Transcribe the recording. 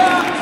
Yeah.